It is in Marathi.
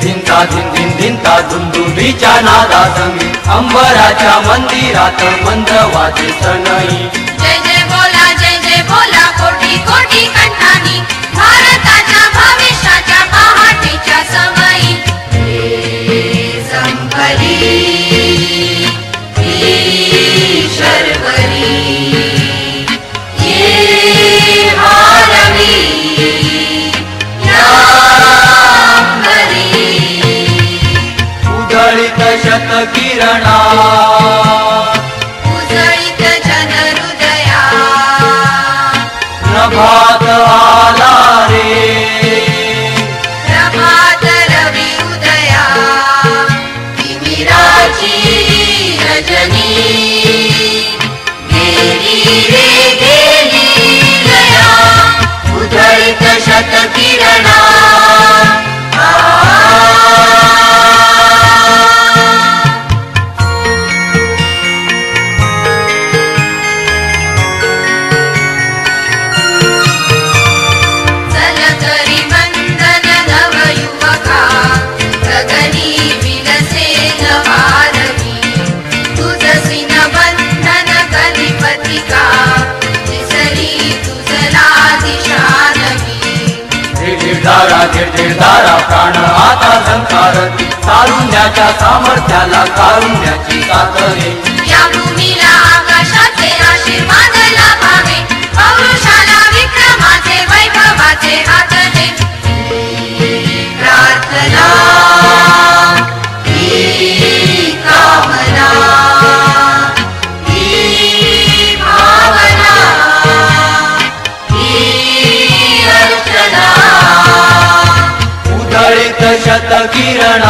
धिंता धिन धिन धिंता धुंधुलीच्या नादात मी. अंबराच्या मंदिरात मंद वाजे सनई रत किरणा। धारा जडील धारा प्राण. आता संसार तारुण्याच्या सामर्थ्याला तारुण्याची कातरे. या भूमीला आकाशाचे आशीर्वाद किरण